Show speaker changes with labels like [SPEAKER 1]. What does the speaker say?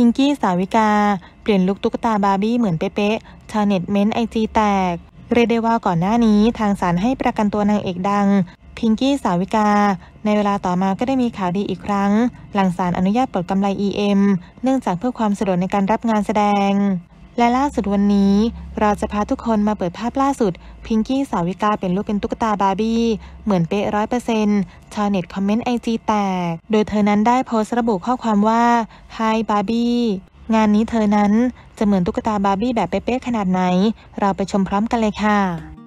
[SPEAKER 1] พิ้งกี้สาวิกา เปลี่ยนลุคตุ๊กตาบาร์บี้เหมือนเป๊ะๆ ชาวเน็ตเมนต์ไอจีแตก เรียกได้ว่าก่อนหน้านี้ทางศาลให้ประกันตัวนางเอกดัง พิ้งกี้สาวิกา ในเวลาต่อมาก็ได้มีข่าวดีอีกครั้ง หลังศาลอนุญาตปลดกำไร EM เนื่องจากเพื่อความสะดวกในการรับงานแสดง และล่าสุดวันนี้ เราจะพาทุกคนมาเปิดภาพล่าสุด พิ้งกี้สาวิกาเปลี่ยนลุคเป็นตุ๊กตาบาร์บี้ เหมือนเป๊ะร้อยเปอร์เซ็นต์ชาวเน็ตคอมเมนต์ไอจีแตก โดยเธอนั้นได้โพสต์ระบุข้อความว่า Hi บาร์บี้งานนี้เธอนั้นจะเหมือนตุ๊กตาบาร์บี้แบบเป๊ะๆขนาดไหน เราไปชมพร้อมกันเลยค่ะ